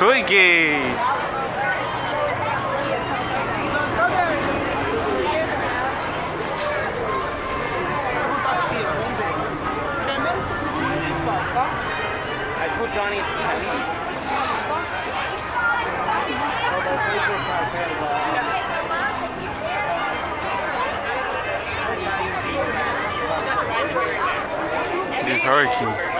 Suiki. I put Johnny hurricane.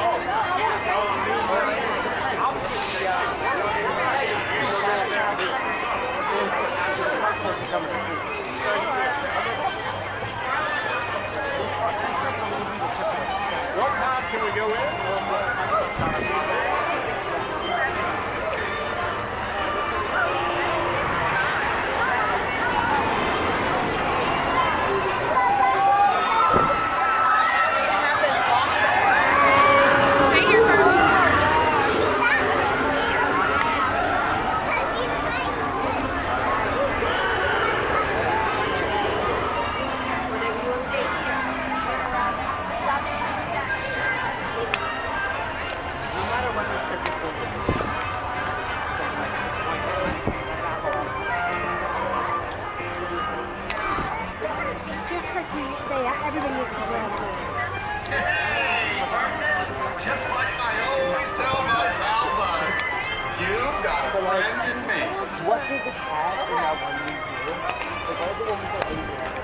win. What did the cat in that one do? Like, did the woman?